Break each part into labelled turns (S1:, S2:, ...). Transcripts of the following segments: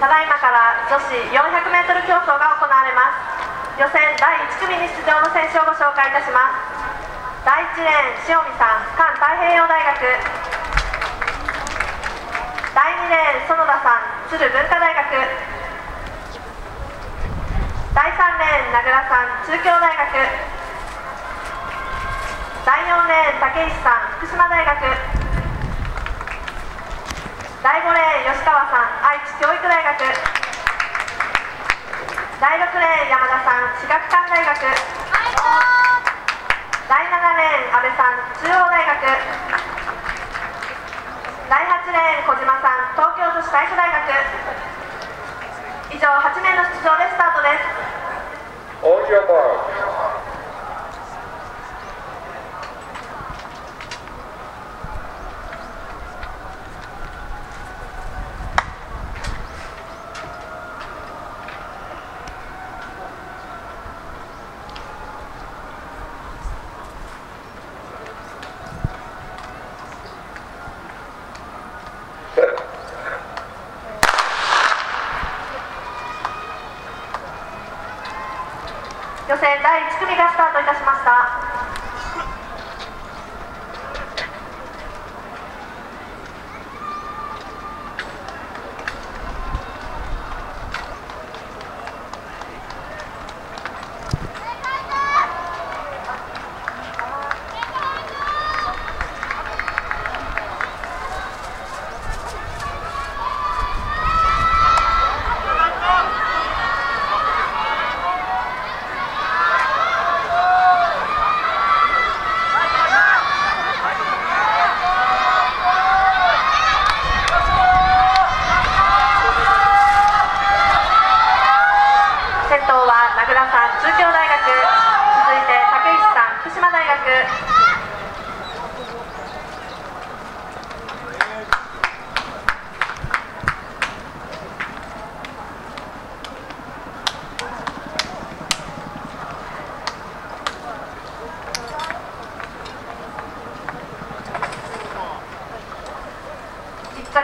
S1: ただいまから女子 400m 競争が行われます。予選第1組に出場の選手をご紹介いたします。第1レーン塩見さん環太平洋大学。第2レーン園田さん鶴文化大学。第3レーン名倉さん中京大学。第4レーン竹石さん福島大学。第5レーン吉川さん愛知教育大学。第6レーン山田さん私学館大学。第7レーン阿部さん中央大学。第8レーン小島さん東京女子体育大学。以上8名の出場でスタートです。予選第1組がスタートいたしました。は名倉さん中京大学。続いて竹石さん福島大学。1着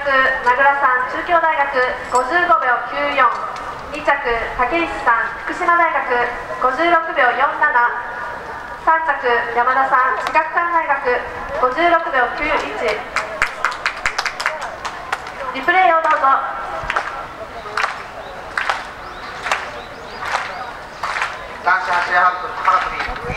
S1: 名倉さん中京大学55秒2着竹石さん福島大学56秒473着山田さん私学館大学56秒91リプレイをどうぞ。